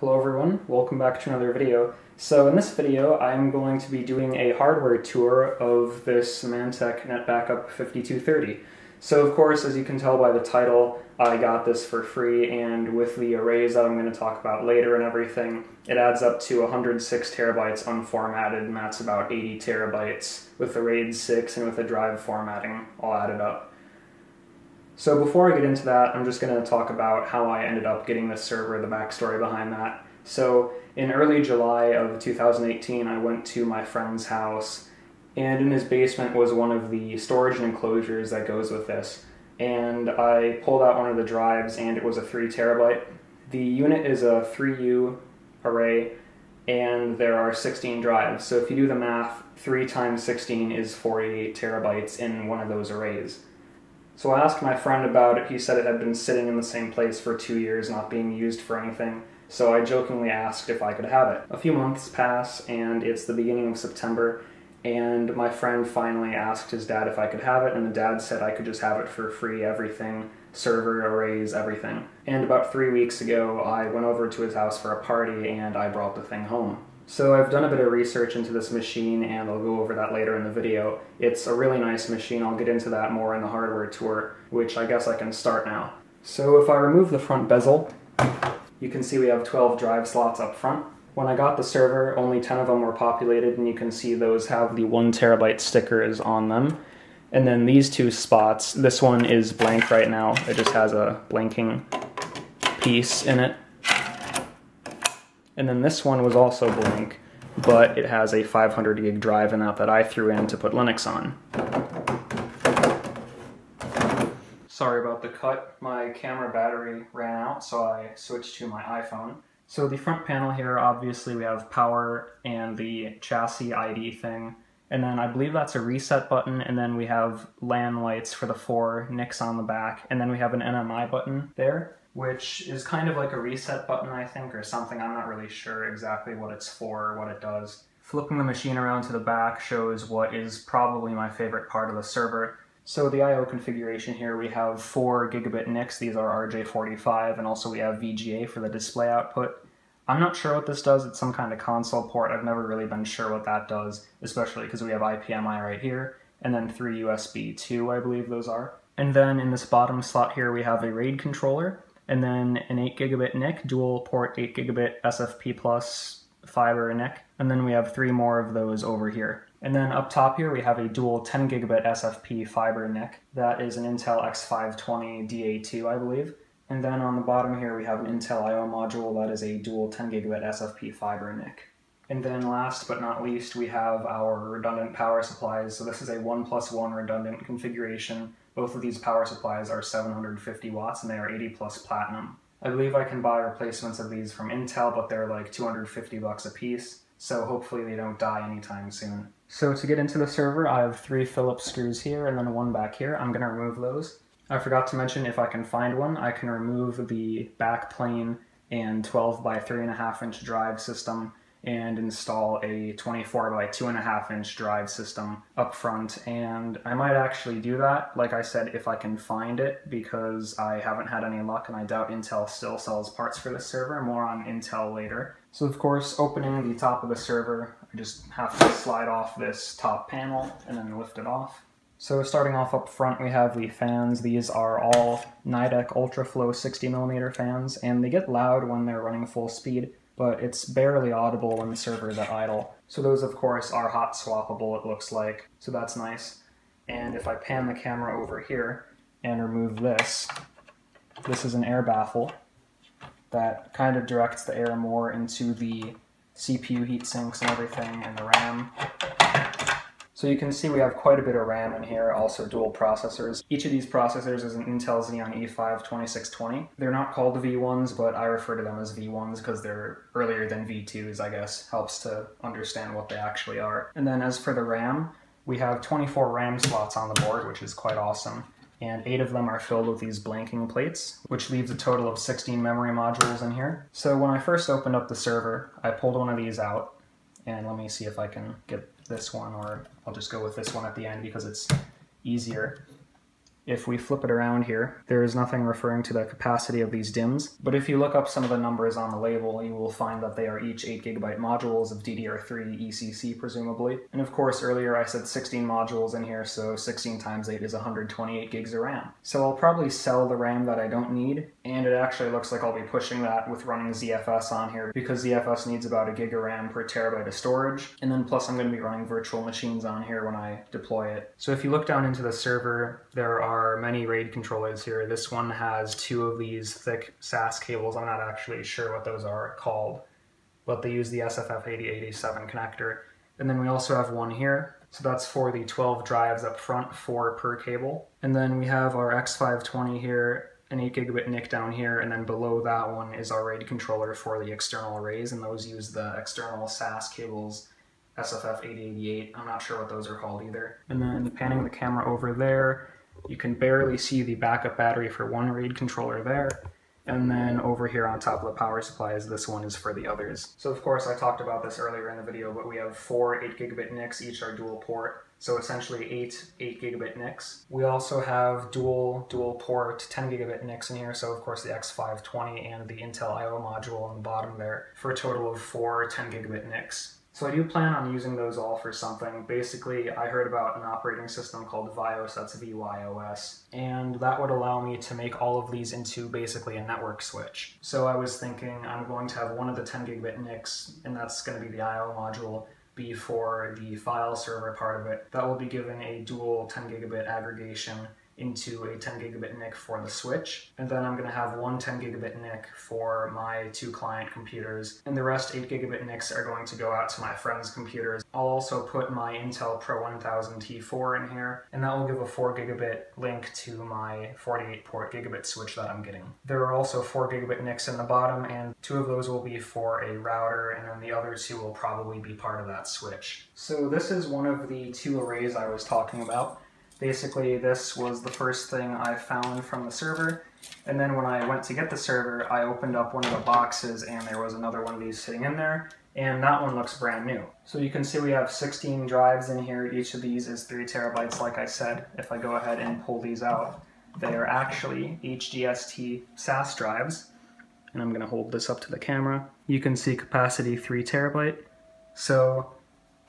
Hello everyone, welcome back to another video. So in this video I'm going to be doing a hardware tour of this Symantec NetBackup 5230. So of course as you can tell by the title I got this for free and with the arrays that I'm going to talk about later and everything it adds up to 106 terabytes unformatted and that's about 80 terabytes with the RAID 6 and with the drive formatting all added up. So before I get into that, I'm just going to talk about how I ended up getting this server, the backstory behind that. So in early July of 2018, I went to my friend's house, and in his basement was one of the storage and enclosures that goes with this. And I pulled out one of the drives, and it was a 3 terabyte. The unit is a 3U array, and there are 16 drives. So if you do the math, 3 times 16 is 48 terabytes in one of those arrays. So I asked my friend about it. He said it had been sitting in the same place for two years, not being used for anything. So I jokingly asked if I could have it. A few months pass, and it's the beginning of September, and my friend finally asked his dad if I could have it, and the dad said I could just have it for free, everything, server, arrays, everything. And about three weeks ago, I went over to his house for a party, and I brought the thing home. So I've done a bit of research into this machine and I'll go over that later in the video. It's a really nice machine, I'll get into that more in the hardware tour, which I guess I can start now. So if I remove the front bezel, you can see we have 12 drive slots up front. When I got the server, only 10 of them were populated and you can see those have the one terabyte stickers on them. And then these two spots, this one is blank right now, it just has a blanking piece in it. And then this one was also blank, but it has a 500 gig drive in that that I threw in to put Linux on. Sorry about the cut. My camera battery ran out, so I switched to my iPhone. So the front panel here, obviously we have power and the chassis ID thing. And then I believe that's a reset button, and then we have LAN lights for the four NICs on the back, and then we have an NMI button there which is kind of like a reset button, I think, or something. I'm not really sure exactly what it's for or what it does. Flipping the machine around to the back shows what is probably my favorite part of the server. So the I.O. configuration here, we have four gigabit NICs, these are RJ45, and also we have VGA for the display output. I'm not sure what this does, it's some kind of console port, I've never really been sure what that does, especially because we have IPMI right here, and then three USB 2, I believe those are. And then in this bottom slot here we have a RAID controller, and then an 8 gigabit NIC, dual port 8 gigabit SFP plus fiber NIC, and then we have three more of those over here. And then up top here we have a dual 10 gigabit SFP fiber NIC. That is an Intel X520 DA2, I believe. And then on the bottom here we have an Intel I.O. module that is a dual 10 gigabit SFP fiber NIC. And then last but not least, we have our redundant power supplies. So this is a 1 plus 1 redundant configuration both of these power supplies are 750 watts and they are 80 plus platinum. I believe I can buy replacements of these from Intel, but they're like 250 bucks a piece, so hopefully they don't die anytime soon. So to get into the server, I have three Phillips screws here and then one back here. I'm to remove those. I forgot to mention if I can find one, I can remove the back plane and 12 by 3.5 inch drive system and install a 24 by 2.5 inch drive system up front. And I might actually do that, like I said, if I can find it, because I haven't had any luck and I doubt Intel still sells parts for this server. More on Intel later. So of course, opening the top of the server, I just have to slide off this top panel and then lift it off. So starting off up front, we have the fans. These are all Nidec UltraFlo 60mm fans, and they get loud when they're running full speed but it's barely audible when the server is at idle. So those, of course, are hot swappable, it looks like, so that's nice. And if I pan the camera over here and remove this, this is an air baffle that kind of directs the air more into the CPU heat sinks and everything and the RAM. So you can see we have quite a bit of RAM in here, also dual processors. Each of these processors is an Intel Xeon E5 2620. They're not called V1s, but I refer to them as V1s because they're earlier than V2s, I guess. Helps to understand what they actually are. And then as for the RAM, we have 24 RAM slots on the board, which is quite awesome. And eight of them are filled with these blanking plates, which leaves a total of 16 memory modules in here. So when I first opened up the server, I pulled one of these out, and let me see if I can get this one, or I'll just go with this one at the end because it's easier. if we flip it around here, there is nothing referring to the capacity of these DIMMs, but if you look up some of the numbers on the label, you will find that they are each 8 gigabyte modules of DDR3 ECC presumably. And of course earlier I said 16 modules in here, so 16 times 8 is 128 gigs of RAM. So I'll probably sell the RAM that I don't need, and it actually looks like I'll be pushing that with running ZFS on here because ZFS needs about a gig of RAM per terabyte of storage, and then plus I'm going to be running virtual machines on here when I deploy it. So if you look down into the server, there are many RAID controllers here. This one has two of these thick SAS cables. I'm not actually sure what those are called, but they use the SFF8087 connector. And then we also have one here. So that's for the 12 drives up front, four per cable. And then we have our X520 here, an 8 gigabit NIC down here, and then below that one is our RAID controller for the external arrays, and those use the external SAS cables SFF8088. I'm not sure what those are called either. And then panning the camera over there, you can barely see the backup battery for one RAID controller there. And then over here on top of the power supplies, this one is for the others. So of course I talked about this earlier in the video, but we have four 8 gigabit NICs, each are dual port. So essentially eight 8 gigabit NICs. We also have dual dual port 10 gigabit NICs in here. So of course the X520 and the Intel I.O. module on the bottom there for a total of four 10 gigabit NICs. So I do plan on using those all for something. Basically, I heard about an operating system called VyOS, that's VYOS, and that would allow me to make all of these into basically a network switch. So I was thinking I'm going to have one of the 10 gigabit NICs, and that's going to be the I.O. module, be for the file server part of it. That will be given a dual 10 gigabit aggregation into a 10 gigabit NIC for the switch. And then I'm going to have one 10 gigabit NIC for my two client computers. And the rest 8 gigabit NICs are going to go out to my friends' computers. I'll also put my Intel Pro 1000 T4 in here, and that will give a 4 gigabit link to my 48 port gigabit switch that I'm getting. There are also 4 gigabit NICs in the bottom, and two of those will be for a router, and then the other two will probably be part of that switch. So this is one of the two arrays I was talking about. Basically, this was the first thing I found from the server, and then when I went to get the server, I opened up one of the boxes and there was another one of these sitting in there, and that one looks brand new. So you can see we have 16 drives in here. Each of these is 3 terabytes, like I said. If I go ahead and pull these out, they are actually HGST SAS drives. And I'm going to hold this up to the camera. You can see capacity 3 terabyte. So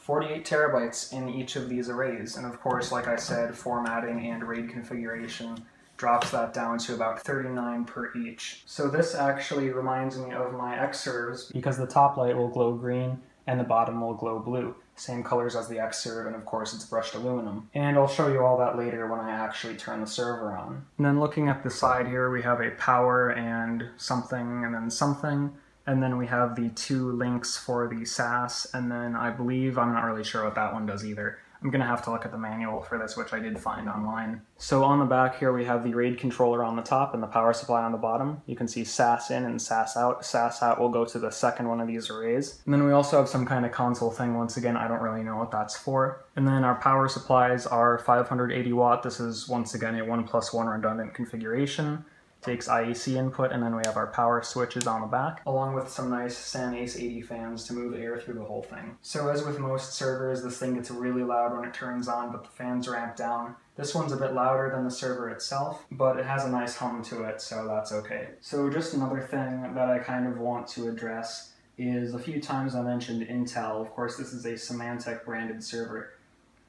48 terabytes in each of these arrays. And of course, like I said, formatting and RAID configuration drops that down to about 39 per each. So this actually reminds me of my Xserves because the top light will glow green and the bottom will glow blue. Same colors as the Xserve and of course it's brushed aluminum. And I'll show you all that later when I actually turn the server on. And then looking at the side here we have a power and something and then something and then we have the two links for the SAS, and then I believe, I'm not really sure what that one does either. I'm to have to look at the manual for this, which I did find online. So on the back here, we have the RAID controller on the top and the power supply on the bottom. You can see SAS in and SAS out. SAS out will go to the second one of these arrays. And then we also have some kind of console thing. Once again, I don't really know what that's for. And then our power supplies are 580 watt. This is, once again, a 1 plus 1 redundant configuration takes IEC input, and then we have our power switches on the back, along with some nice SAN-ACE 80 fans to move air through the whole thing. So as with most servers, this thing gets really loud when it turns on, but the fans ramp down. This one's a bit louder than the server itself, but it has a nice hum to it, so that's okay. So just another thing that I kind of want to address is a few times I mentioned Intel. Of course, this is a Symantec branded server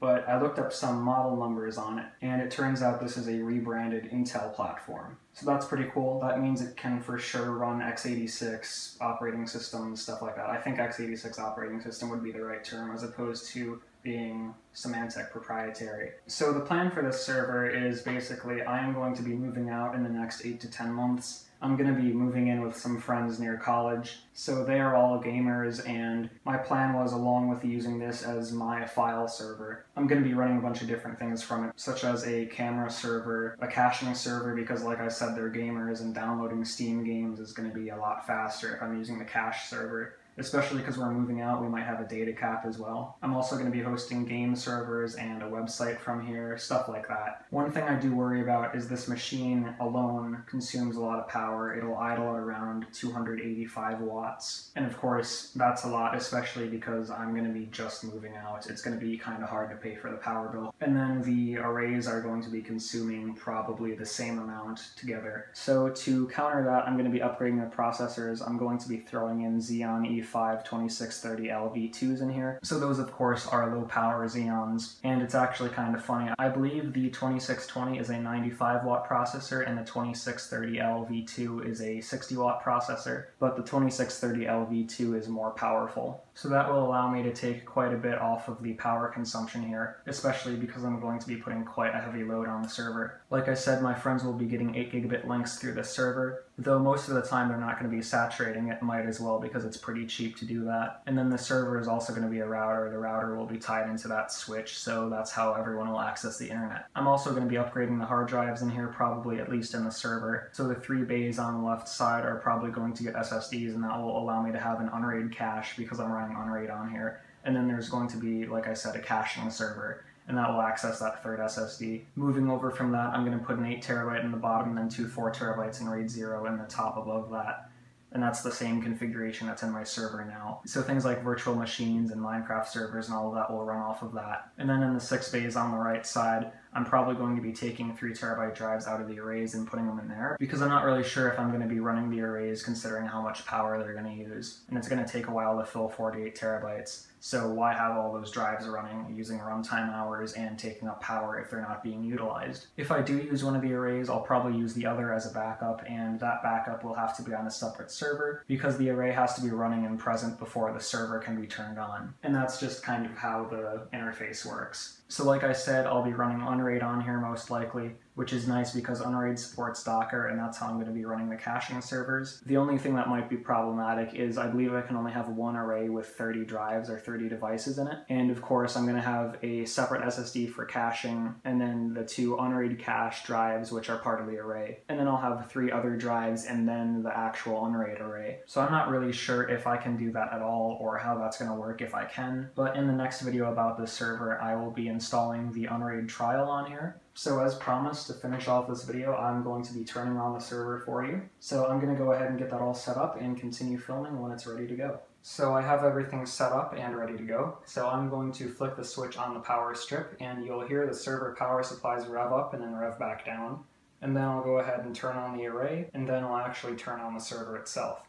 but I looked up some model numbers on it, and it turns out this is a rebranded Intel platform. So that's pretty cool. That means it can for sure run x86 operating systems, stuff like that. I think x86 operating system would be the right term as opposed to being Symantec proprietary. So the plan for this server is basically I am going to be moving out in the next 8 to 10 months I'm going to be moving in with some friends near college. So they are all gamers, and my plan was, along with using this as my file server, I'm going to be running a bunch of different things from it, such as a camera server, a caching server, because, like I said, they're gamers, and downloading Steam games is going to be a lot faster if I'm using the cache server. Especially because we're moving out, we might have a data cap as well. I'm also going to be hosting game servers and a website from here, stuff like that. One thing I do worry about is this machine alone consumes a lot of power. It'll idle at around 285 watts. And of course, that's a lot, especially because I'm going to be just moving out. It's going to be kind of hard to pay for the power bill. And then the arrays are going to be consuming probably the same amount together. So to counter that, I'm going to be upgrading the processors. I'm going to be throwing in Xeon E5 2630L V2s in here. So those of course are low power Xeons. And it's actually kind of funny. I believe the 2620 is a 95 watt processor and the 2630L V2 is a 60 watt processor, but the 2630L V2 is more powerful. So that will allow me to take quite a bit off of the power consumption here, especially because I'm going to be putting quite a heavy load on the server. Like I said, my friends will be getting 8 gigabit links through this server, though most of the time they're not going to be saturating it, might as well because it's pretty cheap to do that. And then the server is also going to be a router. The router will be tied into that switch, so that's how everyone will access the internet. I'm also going to be upgrading the hard drives in here, probably at least in the server. So the three bays on the left side are probably going to get SSDs, and that will allow me to have an unraid cache because I'm running unraid on here. And then there's going to be, like I said, a caching server and that will access that third SSD. Moving over from that, I'm going to put an 8 terabyte in the bottom, and then two 4 terabytes in RAID 0 in the top above that. And that's the same configuration that's in my server now. So things like virtual machines and Minecraft servers and all of that will run off of that. And then in the six bays on the right side, I'm probably going to be taking three terabyte drives out of the arrays and putting them in there because I'm not really sure if I'm going to be running the arrays considering how much power they're going to use. And it's going to take a while to fill 48 terabytes. So why have all those drives running using runtime hours and taking up power if they're not being utilized? If I do use one of the arrays, I'll probably use the other as a backup, and that backup will have to be on a separate server because the array has to be running and present before the server can be turned on. And that's just kind of how the interface works. So like I said, I'll be running Unraid on here most likely, which is nice because Unraid supports Docker and that's how I'm going to be running the caching servers. The only thing that might be problematic is I believe I can only have one array with 30 drives or 30 devices in it. And of course I'm going to have a separate SSD for caching and then the two Unraid cache drives which are part of the array. And then I'll have three other drives and then the actual Unraid array. So I'm not really sure if I can do that at all or how that's going to work if I can. But in the next video about this server I will be installing the Unraid trial on here. So as promised, to finish off this video, I'm going to be turning on the server for you. So I'm going to go ahead and get that all set up and continue filming when it's ready to go. So I have everything set up and ready to go. So I'm going to flick the switch on the power strip and you'll hear the server power supplies rev up and then rev back down. And then I'll go ahead and turn on the array and then I'll actually turn on the server itself.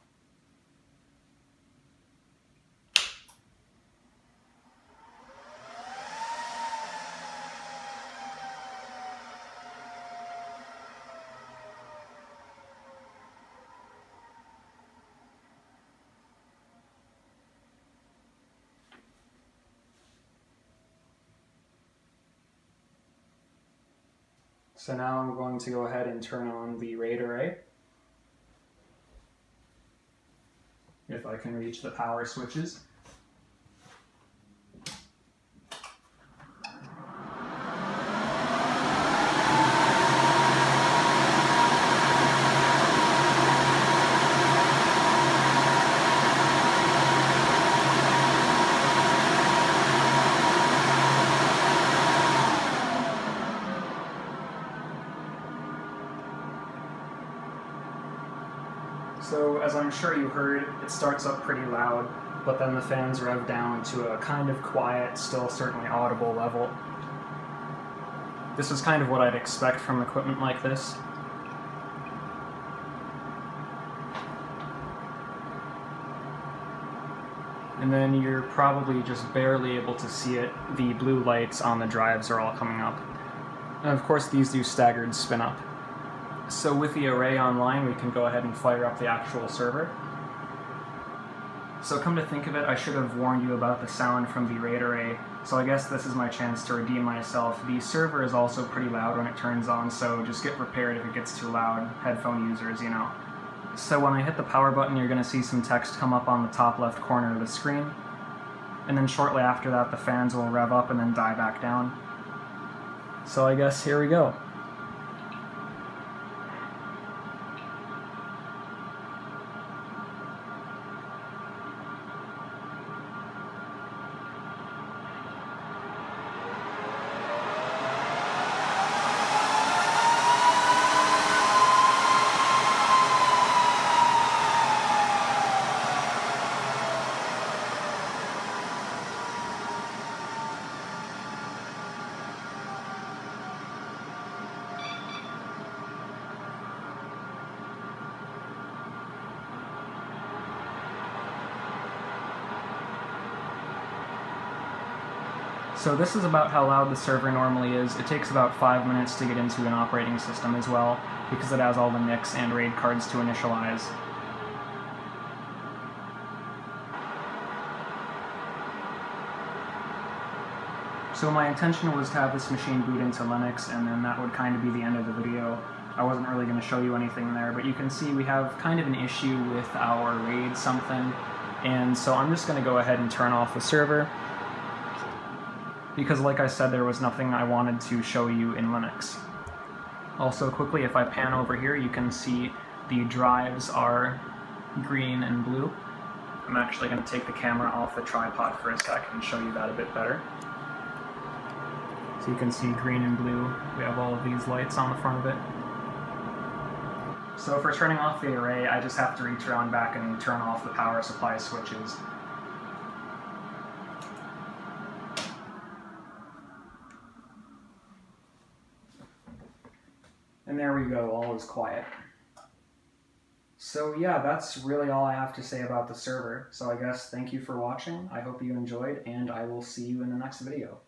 So now I'm going to go ahead and turn on the RAID array. If I can reach the power switches. So as I'm sure you heard, it starts up pretty loud, but then the fans rev down to a kind of quiet, still certainly audible level. This is kind of what I'd expect from equipment like this. And then you're probably just barely able to see it. The blue lights on the drives are all coming up. And of course these do staggered spin up. So with the array online, we can go ahead and fire up the actual server. So come to think of it, I should have warned you about the sound from the RAID array, so I guess this is my chance to redeem myself. The server is also pretty loud when it turns on, so just get prepared if it gets too loud, headphone users, you know. So when I hit the power button, you're going to see some text come up on the top left corner of the screen, and then shortly after that the fans will rev up and then die back down. So I guess here we go. So this is about how loud the server normally is. It takes about five minutes to get into an operating system as well, because it has all the NICs and RAID cards to initialize. So my intention was to have this machine boot into Linux, and then that would kind of be the end of the video. I wasn't really going to show you anything there, but you can see we have kind of an issue with our RAID something, and so I'm just going to go ahead and turn off the server, because like I said, there was nothing I wanted to show you in Linux. Also, quickly, if I pan over here, you can see the drives are green and blue. I'm actually going to take the camera off the tripod for a sec and show you that a bit better. So you can see green and blue. We have all of these lights on the front of it. So for turning off the array, I just have to reach around back and turn off the power supply switches. Go, all is quiet. So yeah, that's really all I have to say about the server. So I guess thank you for watching, I hope you enjoyed, and I will see you in the next video.